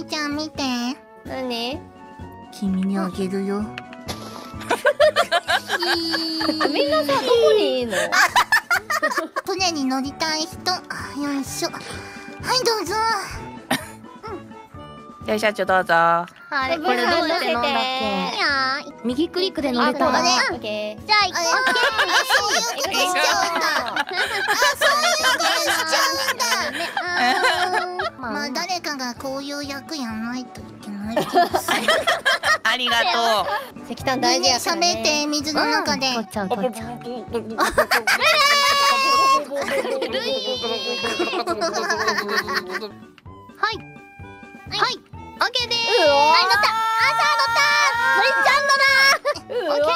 いちゃん見て。何？君にあげるよ。みんなさどこにいるの？船に乗りたい人。あよいしょ。はいどうぞ。じゃあ社長どうぞ。あれここれどうやっ飲んだっやってて飲んだっけけ右クリックで乗あれ？たらねじゃあ行こああそういうこと。しちゃうんだあそういうことあ誰かがこう。いう役やらないといけない気がするありがと石炭大事やから喋っねて水の中でこっちゃうこっちゃうはい。はい。オッケーでーす。はい乗ったあさあ乗ったのりちゃんのだオッケー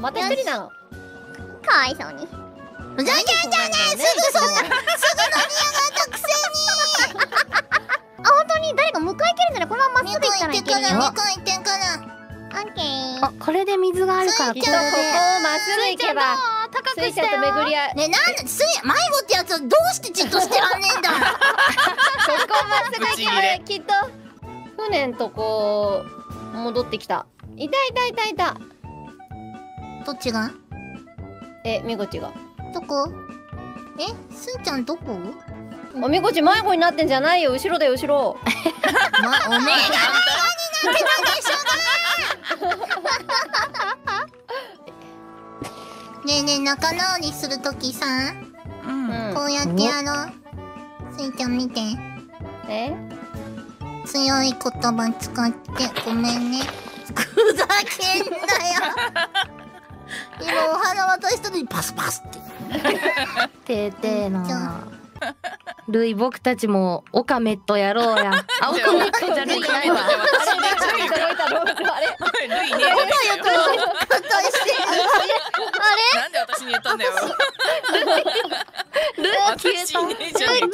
また一人なのかわいそうにふざけんじゃねえすぐそんなすぐ乗り上がったくせあ本当に誰か迎えきるならこのまままっにすぐ行ったらい行ってからけるよ2回行ってからオッケーあこれで水があるから。きっとここをまっすぐ行けば高スイちゃんと巡り合いねなんですい迷子ってやつはどうしてじっとしてらんねえんだ。ここをまっすぐ行けばきっと。船んとこ戻ってきた。いたいたいたいた。どっちが？えみごちがどこ？えすいちゃんどこ？おみごち迷子になってんじゃないよ。後ろだよ後ろ。ま、おめえ ねえねえ仲直りするときさうん。うん。こうやってやろうすいちゃん見て。え？強い言葉使ってごめんね。ふざけんなよ。今お花渡したのにパスパスっててーてーなルイ僕たちもオカメットやろうや。あオカメットじゃルイいないわあれ？ルイねあなんで私に言ったんだよ。ルイ消え私ねじゃねえか